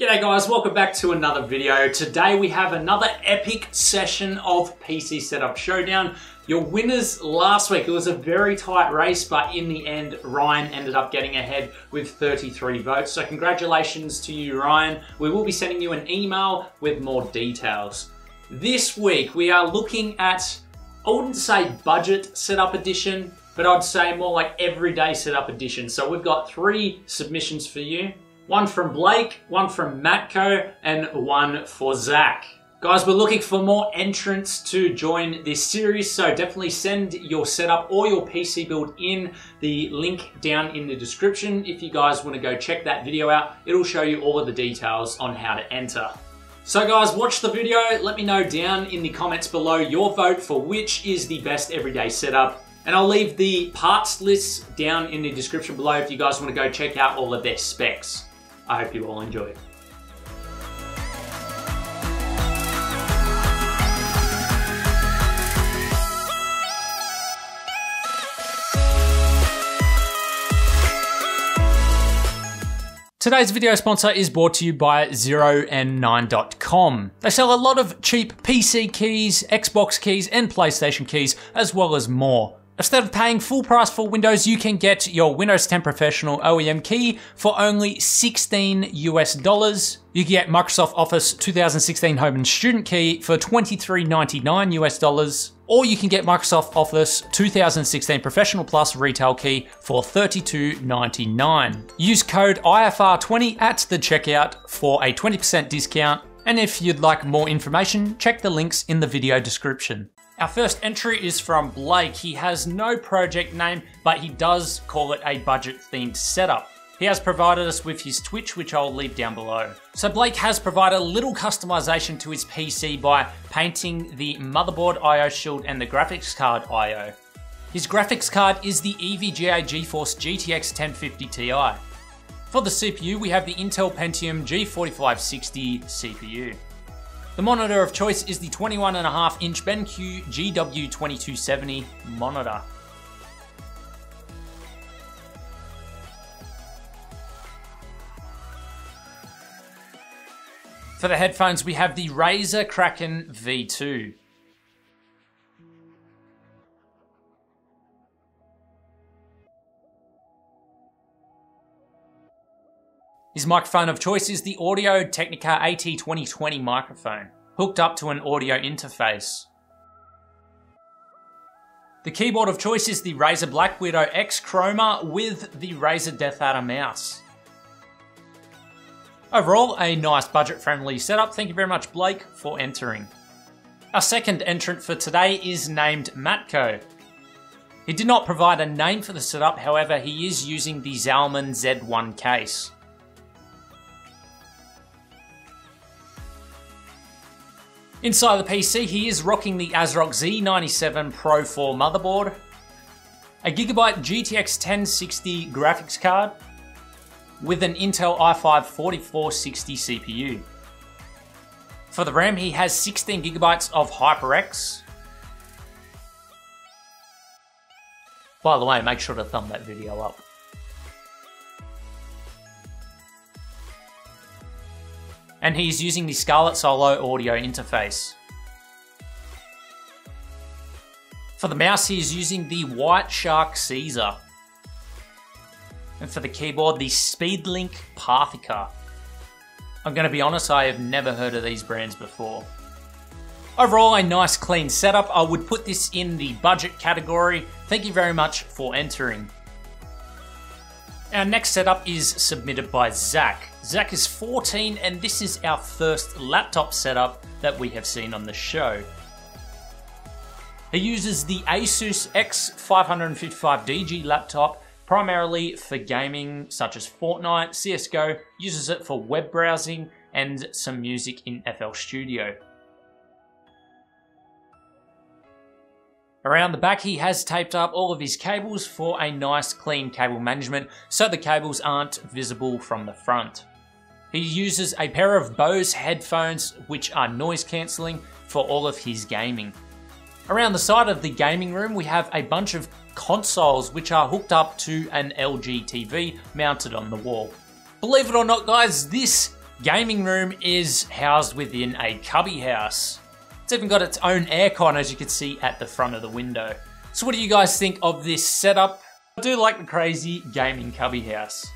G'day guys, welcome back to another video. Today we have another epic session of PC Setup Showdown. Your winners last week, it was a very tight race, but in the end, Ryan ended up getting ahead with 33 votes. So congratulations to you, Ryan. We will be sending you an email with more details. This week, we are looking at, I wouldn't say budget setup edition, but I'd say more like everyday setup edition. So we've got three submissions for you. One from Blake, one from Matko, and one for Zach. Guys, we're looking for more entrants to join this series, so definitely send your setup or your PC build in the link down in the description. If you guys want to go check that video out, it'll show you all of the details on how to enter. So guys, watch the video. Let me know down in the comments below your vote for which is the best everyday setup. And I'll leave the parts list down in the description below if you guys want to go check out all of their specs. I hope you all enjoy. Today's video sponsor is brought to you by ZeroN9.com. They sell a lot of cheap PC keys, Xbox keys, and PlayStation keys, as well as more. Instead of paying full price for Windows, you can get your Windows 10 Professional OEM key for only 16 US dollars. You can get Microsoft Office 2016 Home and Student key for 23.99 US dollars. Or you can get Microsoft Office 2016 Professional Plus retail key for $32.99. Use code IFR20 at the checkout for a 20% discount. And if you'd like more information, check the links in the video description. Our first entry is from Blake. He has no project name, but he does call it a budget themed setup. He has provided us with his Twitch, which I'll leave down below. So Blake has provided a little customization to his PC by painting the motherboard IO shield and the graphics card IO. His graphics card is the EVGA GeForce GTX 1050 Ti. For the CPU, we have the Intel Pentium G4560 CPU. The monitor of choice is the 21.5 inch BenQ GW2270 monitor. For the headphones, we have the Razer Kraken V2. His microphone of choice is the Audio Technica AT2020 microphone, hooked up to an audio interface. The keyboard of choice is the Razer Black Widow X Chroma with the Razer DeathAdder mouse. Overall, a nice budget-friendly setup. Thank you very much, Blake, for entering. Our second entrant for today is named Matko. He did not provide a name for the setup, however, he is using the Zalman Z1 case. Inside the PC, he is rocking the ASRock Z97 Pro 4 motherboard, a Gigabyte GTX 1060 graphics card, with an Intel i5 4460 CPU. For the RAM, he has 16 gigabytes of HyperX. By the way, make sure to thumb that video up. And he's using the Scarlett Solo audio interface. For the mouse, he is using the White Shark Caesar. And for the keyboard, the Speedlink Parthica. I'm going to be honest, I have never heard of these brands before. Overall, a nice clean setup. I would put this in the budget category. Thank you very much for entering. Our next setup is submitted by Zach. Zach is 14 and this is our first laptop setup that we have seen on the show. He uses the Asus X555DG laptop primarily for gaming such as Fortnite, CSGO, uses it for web browsing and some music in FL Studio. Around the back he has taped up all of his cables for a nice clean cable management so the cables aren't visible from the front. He uses a pair of Bose headphones which are noise cancelling for all of his gaming. Around the side of the gaming room we have a bunch of consoles which are hooked up to an LG TV mounted on the wall. Believe it or not guys, this gaming room is housed within a cubby house. It's even got its own aircon as you can see at the front of the window. So what do you guys think of this setup? I do like the crazy gaming cubby house.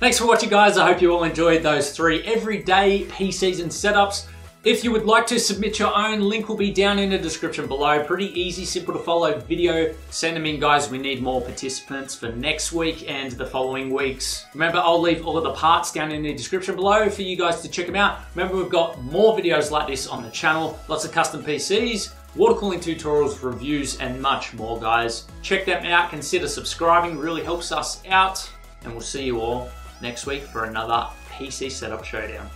Thanks for watching guys, I hope you all enjoyed those three everyday PCs and setups. If you would like to submit your own, link will be down in the description below. Pretty easy, simple to follow video. Send them in guys, we need more participants for next week and the following weeks. Remember, I'll leave all of the parts down in the description below for you guys to check them out. Remember, we've got more videos like this on the channel. Lots of custom PCs, water cooling tutorials, reviews, and much more guys. Check them out, consider subscribing, really helps us out. And we'll see you all next week for another PC Setup Showdown.